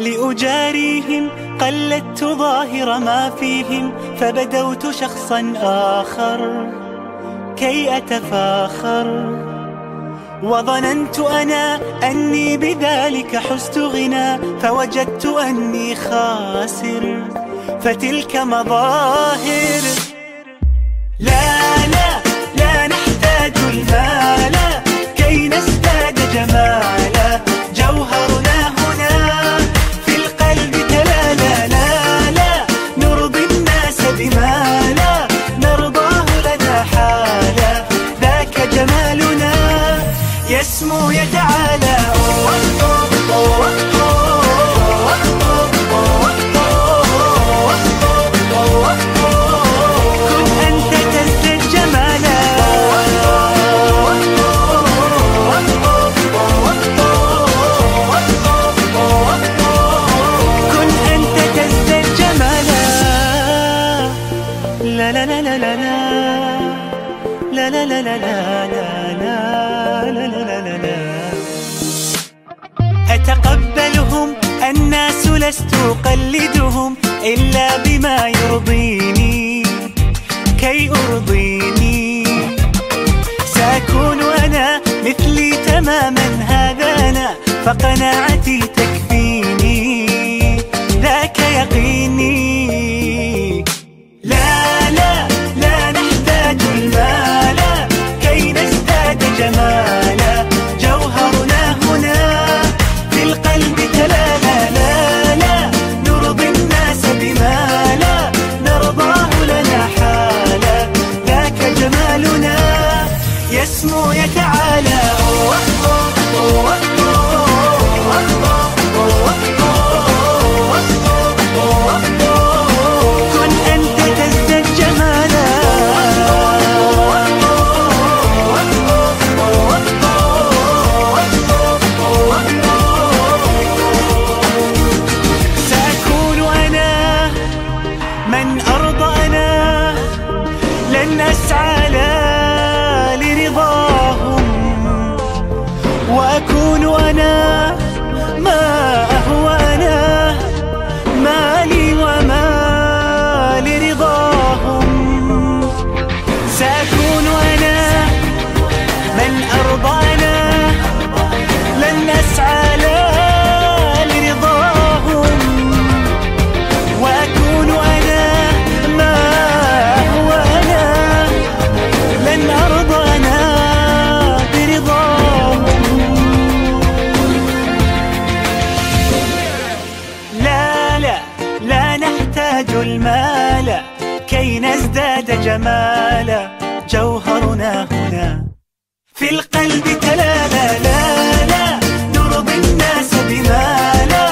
لأجاريهم قلدت ظاهر ما فيهم فبدوت شخصا آخر كي أتفاخر. وظننت أنا أني بذلك حزت غنى فوجدت أني خاسر. فتلك مظاهر. لا لا لا نحتاج المال. 你们 لا لا لا لا لا لا لا لا لا لا لا أتقبلهم الناس لست أقلدهم إلا بما يرضيني كي أرضيني سأكون أنا مثلي تماما هذا أنا فقناعتي تكفيني ذاك يقيني وأنا المال كي نزداد جمالا جوهرنا هنا. في القلب تلا لا لا لا نرضي الناس بما لا